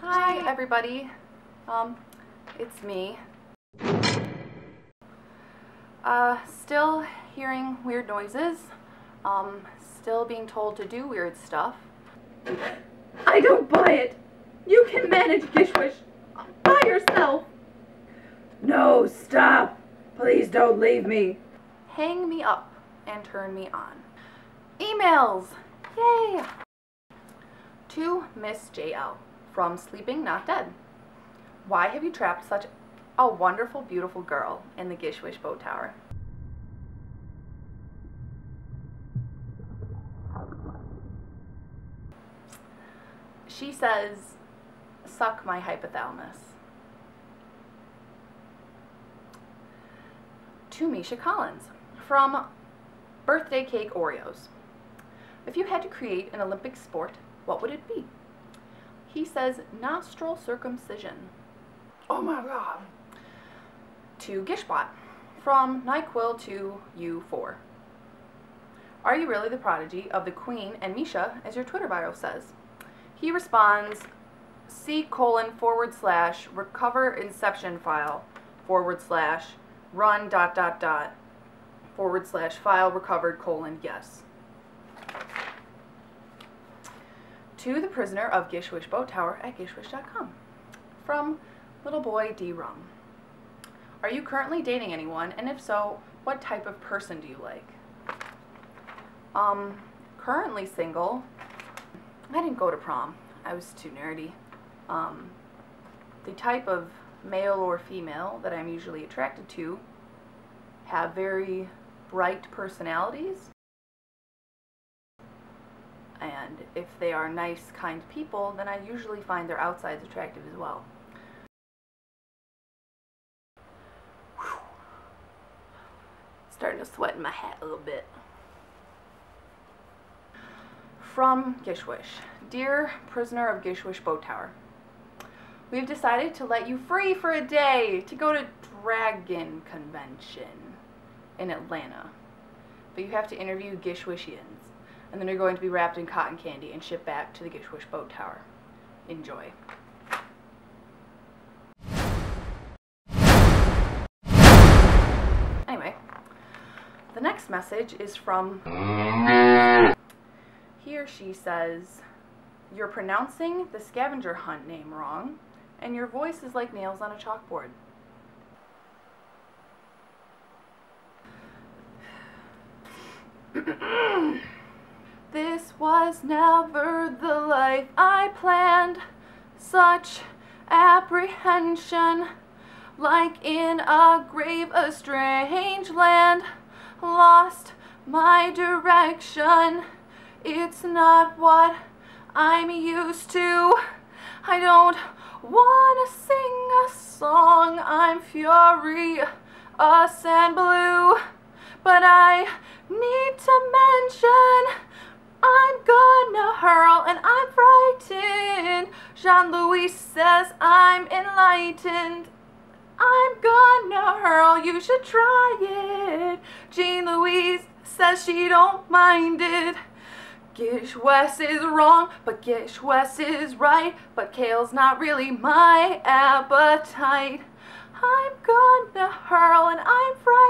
Hi, everybody. Um, it's me. Uh, still hearing weird noises. Um, still being told to do weird stuff. I don't buy it. You can manage Gishwish by yourself. No, stop. Please don't leave me. Hang me up and turn me on. Emails! Yay! To Miss JL from Sleeping Not Dead. Why have you trapped such a wonderful, beautiful girl in the Gishwish Boat Tower? She says, suck my hypothalamus. To Misha Collins from Birthday Cake Oreos. If you had to create an Olympic sport, what would it be? He says nostril circumcision. Oh my god. To Gishbot from NyQuil to U4. Are you really the prodigy of the Queen and Misha, as your Twitter bio says? He responds, C colon forward slash recover inception file forward slash run dot dot dot forward slash file recovered colon yes. To the prisoner of Gishwish Boat Tower at gishwish.com. From Little Boy D. Rum. Are you currently dating anyone? And if so, what type of person do you like? Um, currently single. I didn't go to prom. I was too nerdy. Um, the type of male or female that I'm usually attracted to have very bright personalities. And if they are nice, kind people, then I usually find their outsides attractive as well. Whew. Starting to sweat in my hat a little bit. From Gishwish. Dear prisoner of Gishwish Boat Tower, we've decided to let you free for a day to go to Dragon Convention in Atlanta. But you have to interview Gishwishians, and then you're going to be wrapped in cotton candy and shipped back to the Gishwish Boat Tower. Enjoy. Anyway, the next message is from he or she says, You're pronouncing the scavenger hunt name wrong, and your voice is like nails on a chalkboard. this was never the life I planned. Such apprehension, like in a grave, a strange land. Lost my direction. It's not what I'm used to. I don't wanna sing a song. I'm furious and blue. But I need to mention I'm gonna hurl and I'm frightened. Jean Louis says I'm enlightened. I'm gonna hurl, you should try it. Jean Louise says she don't mind it. Gish West is wrong, but Gish West is right. But kale's not really my appetite. I'm gonna hurl and I'm frightened.